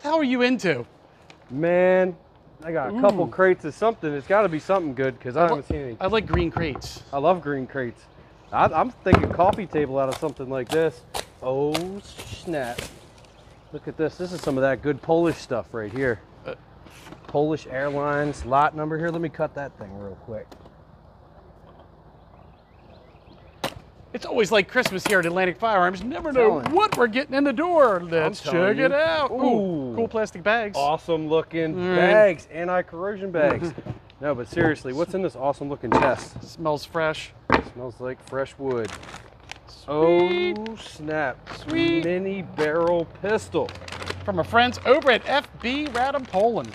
the hell are you into? Man, I got a couple crates of something. It's got to be something good because I haven't seen any. I like green crates. I love green crates. I, I'm thinking coffee table out of something like this. Oh snap! Look at this. This is some of that good Polish stuff right here. Uh, Polish Airlines lot number here. Let me cut that thing real quick. It's always like Christmas here at Atlantic Firearms. Never know what we're getting in the door. Let's check it out. Ooh, Ooh. cool plastic bags. Awesome looking right. bags, anti-corrosion bags. no, but seriously, what's in this awesome looking chest? Smells fresh. smells like fresh wood. Sweet. Oh snap! Sweet. Mini Beryl pistol. From our friends over at FB Radom Poland.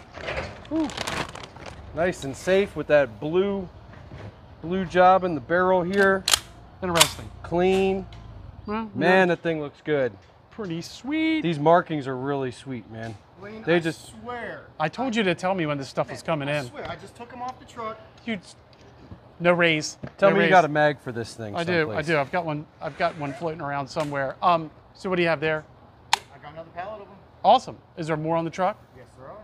Ooh. Nice and safe with that blue, blue job in the barrel here. Interesting. Clean. Well, Man, that thing looks good. pretty sweet. These markings are really sweet, man. Wayne, They I just- swear. I told you to tell me when this stuff was coming I in. swear, I just took them off the truck. You, no raise. Tell no me you got a mag for this thing. I do. I do. I've got one. I've got one floating around somewhere. Um. So what do you have there? I got another pallet of them. Awesome. Is there more on the truck? Yes, there are.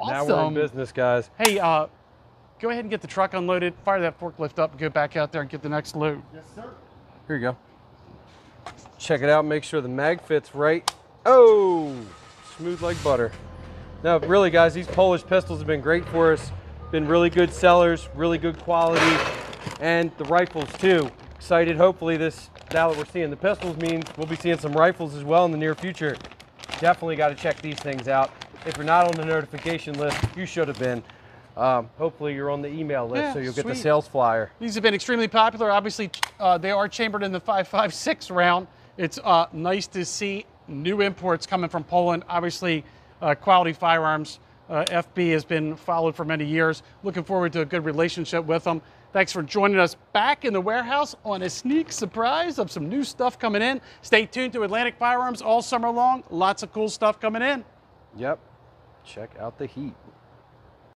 Awesome. Now we're in business, guys. Hey, uh, go ahead and get the truck unloaded. Fire that forklift up go back out there and get the next load. Yes, sir. Here you go. Check it out. Make sure the mag fits right. Oh, smooth like butter. Now, really, guys, these Polish pistols have been great for us. Been really good sellers, really good quality, and the rifles too. Excited. Hopefully, this now that we're seeing the pistols means we'll be seeing some rifles as well in the near future. Definitely got to check these things out. If you're not on the notification list, you should have been. Um, hopefully, you're on the email list, Yeah, so you'll get the sales flyer. These have been extremely popular. Obviously, uh, they are chambered in the 5.56 round. It's uh, nice to see new imports coming from Poland. Obviously, uh, quality firearms. Uh, FB has been followed for many years. Looking forward to a good relationship with them. Thanks for joining us back in the warehouse on a sneak surprise of some new stuff coming in. Stay tuned to Atlantic Firearms all summer long. Lots of cool stuff coming in. Yep. Check out the heat.